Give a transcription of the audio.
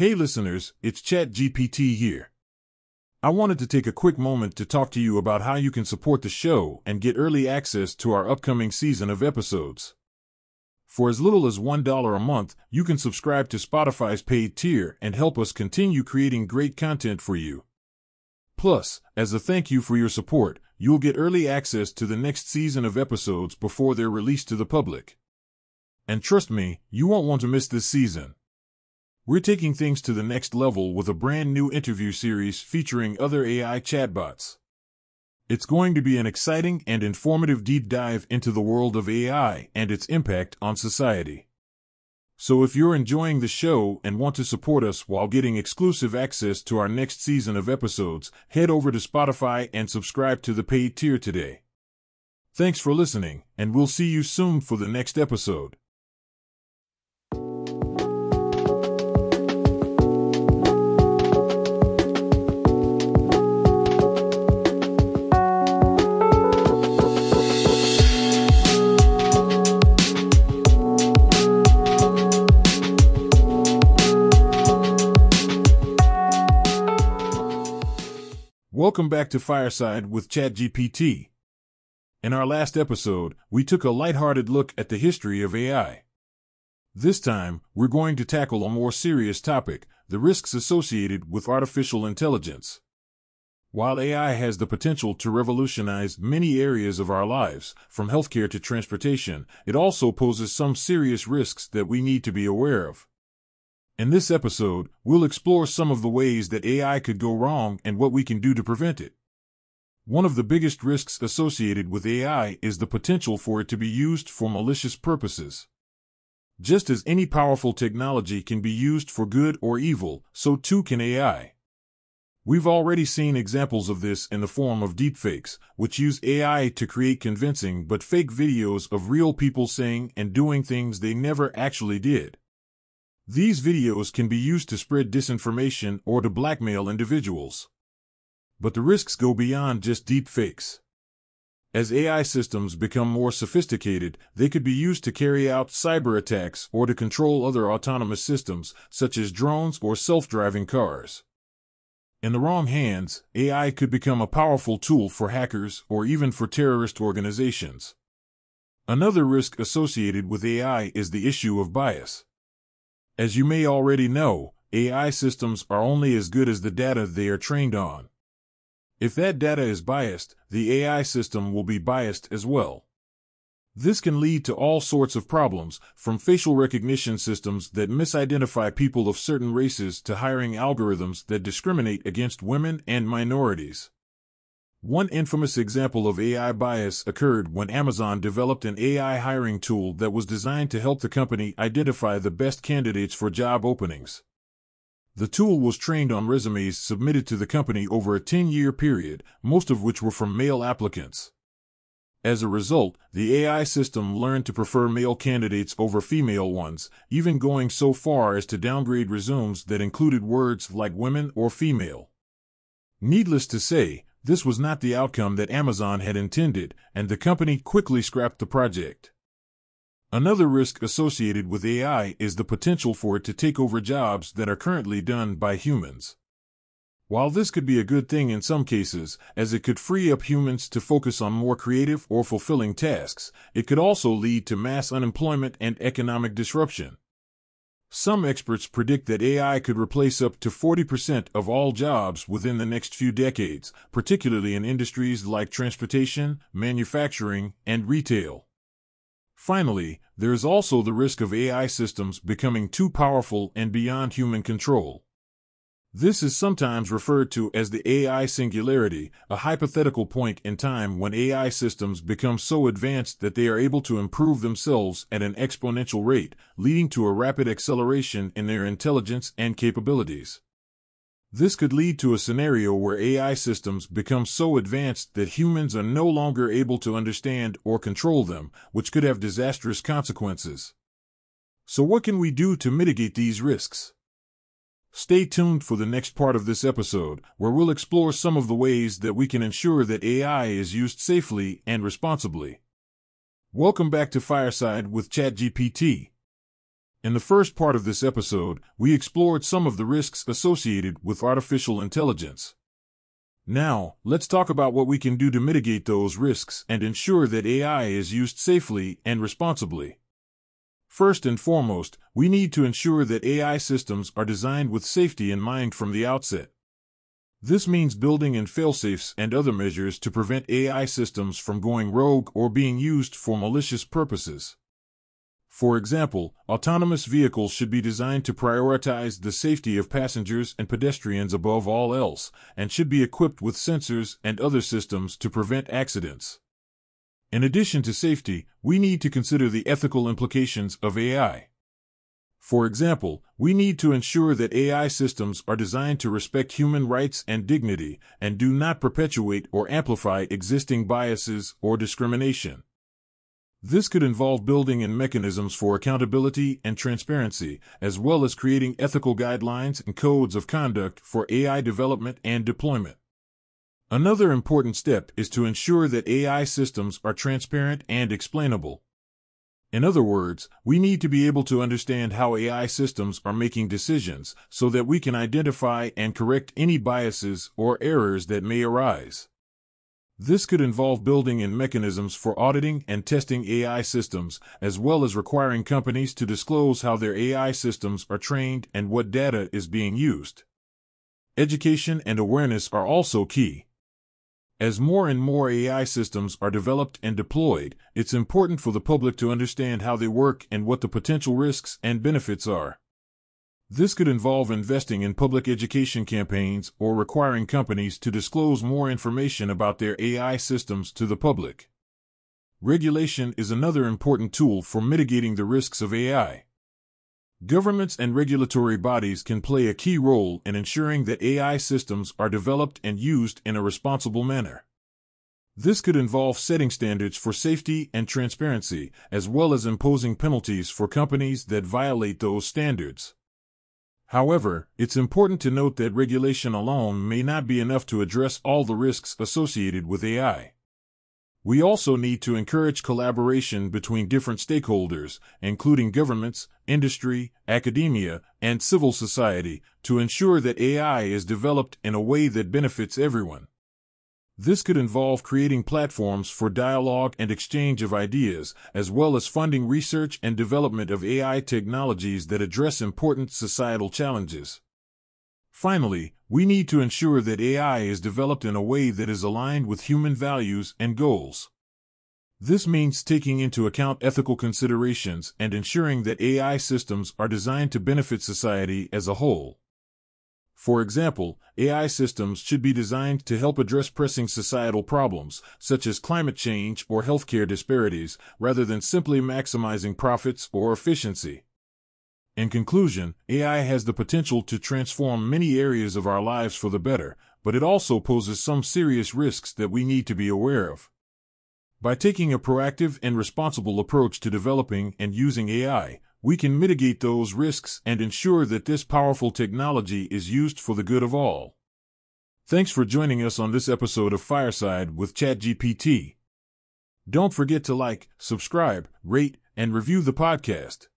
Hey listeners, it's ChatGPT here. I wanted to take a quick moment to talk to you about how you can support the show and get early access to our upcoming season of episodes. For as little as $1 a month, you can subscribe to Spotify's paid tier and help us continue creating great content for you. Plus, as a thank you for your support, you'll get early access to the next season of episodes before they're released to the public. And trust me, you won't want to miss this season. We're taking things to the next level with a brand new interview series featuring other AI chatbots. It's going to be an exciting and informative deep dive into the world of AI and its impact on society. So if you're enjoying the show and want to support us while getting exclusive access to our next season of episodes, head over to Spotify and subscribe to the paid tier today. Thanks for listening, and we'll see you soon for the next episode. Welcome back to Fireside with ChatGPT. In our last episode, we took a lighthearted look at the history of AI. This time, we're going to tackle a more serious topic the risks associated with artificial intelligence. While AI has the potential to revolutionize many areas of our lives, from healthcare to transportation, it also poses some serious risks that we need to be aware of. In this episode, we'll explore some of the ways that AI could go wrong and what we can do to prevent it. One of the biggest risks associated with AI is the potential for it to be used for malicious purposes. Just as any powerful technology can be used for good or evil, so too can AI. We've already seen examples of this in the form of deepfakes, which use AI to create convincing but fake videos of real people saying and doing things they never actually did. These videos can be used to spread disinformation or to blackmail individuals. But the risks go beyond just deep fakes. As AI systems become more sophisticated, they could be used to carry out cyber attacks or to control other autonomous systems, such as drones or self-driving cars. In the wrong hands, AI could become a powerful tool for hackers or even for terrorist organizations. Another risk associated with AI is the issue of bias. As you may already know, AI systems are only as good as the data they are trained on. If that data is biased, the AI system will be biased as well. This can lead to all sorts of problems, from facial recognition systems that misidentify people of certain races to hiring algorithms that discriminate against women and minorities. One infamous example of AI bias occurred when Amazon developed an AI hiring tool that was designed to help the company identify the best candidates for job openings. The tool was trained on resumes submitted to the company over a 10 year period, most of which were from male applicants. As a result, the AI system learned to prefer male candidates over female ones, even going so far as to downgrade resumes that included words like women or female. Needless to say, this was not the outcome that Amazon had intended, and the company quickly scrapped the project. Another risk associated with AI is the potential for it to take over jobs that are currently done by humans. While this could be a good thing in some cases, as it could free up humans to focus on more creative or fulfilling tasks, it could also lead to mass unemployment and economic disruption. Some experts predict that AI could replace up to 40% of all jobs within the next few decades, particularly in industries like transportation, manufacturing, and retail. Finally, there is also the risk of AI systems becoming too powerful and beyond human control. This is sometimes referred to as the AI singularity, a hypothetical point in time when AI systems become so advanced that they are able to improve themselves at an exponential rate, leading to a rapid acceleration in their intelligence and capabilities. This could lead to a scenario where AI systems become so advanced that humans are no longer able to understand or control them, which could have disastrous consequences. So what can we do to mitigate these risks? Stay tuned for the next part of this episode, where we'll explore some of the ways that we can ensure that AI is used safely and responsibly. Welcome back to Fireside with ChatGPT. In the first part of this episode, we explored some of the risks associated with artificial intelligence. Now, let's talk about what we can do to mitigate those risks and ensure that AI is used safely and responsibly. First and foremost, we need to ensure that AI systems are designed with safety in mind from the outset. This means building in failsafes and other measures to prevent AI systems from going rogue or being used for malicious purposes. For example, autonomous vehicles should be designed to prioritize the safety of passengers and pedestrians above all else, and should be equipped with sensors and other systems to prevent accidents. In addition to safety, we need to consider the ethical implications of AI. For example, we need to ensure that AI systems are designed to respect human rights and dignity and do not perpetuate or amplify existing biases or discrimination. This could involve building in mechanisms for accountability and transparency, as well as creating ethical guidelines and codes of conduct for AI development and deployment. Another important step is to ensure that AI systems are transparent and explainable. In other words, we need to be able to understand how AI systems are making decisions so that we can identify and correct any biases or errors that may arise. This could involve building in mechanisms for auditing and testing AI systems, as well as requiring companies to disclose how their AI systems are trained and what data is being used. Education and awareness are also key. As more and more AI systems are developed and deployed, it's important for the public to understand how they work and what the potential risks and benefits are. This could involve investing in public education campaigns or requiring companies to disclose more information about their AI systems to the public. Regulation is another important tool for mitigating the risks of AI. Governments and regulatory bodies can play a key role in ensuring that AI systems are developed and used in a responsible manner. This could involve setting standards for safety and transparency, as well as imposing penalties for companies that violate those standards. However, it's important to note that regulation alone may not be enough to address all the risks associated with AI. We also need to encourage collaboration between different stakeholders, including governments, industry, academia, and civil society, to ensure that AI is developed in a way that benefits everyone. This could involve creating platforms for dialogue and exchange of ideas, as well as funding research and development of AI technologies that address important societal challenges. Finally, we need to ensure that AI is developed in a way that is aligned with human values and goals. This means taking into account ethical considerations and ensuring that AI systems are designed to benefit society as a whole. For example, AI systems should be designed to help address pressing societal problems, such as climate change or healthcare disparities, rather than simply maximizing profits or efficiency. In conclusion, AI has the potential to transform many areas of our lives for the better, but it also poses some serious risks that we need to be aware of. By taking a proactive and responsible approach to developing and using AI, we can mitigate those risks and ensure that this powerful technology is used for the good of all. Thanks for joining us on this episode of Fireside with ChatGPT. Don't forget to like, subscribe, rate, and review the podcast.